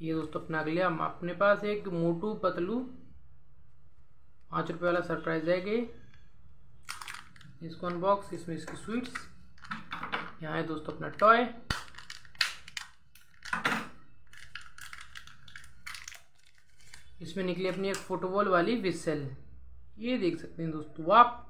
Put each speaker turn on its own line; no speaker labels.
ये दोस्तों अपना अगले, हम अपने पास एक मोटू पतलू, पाँच रुपये वाला सरप्राइज़ है ये इसको अनबॉक्स इसमें इसकी स्वीट्स यहाँ है दोस्तों अपना टॉय इसमें निकली अपनी एक फुटबॉल वाली विसल ये देख सकते हैं दोस्तों आप।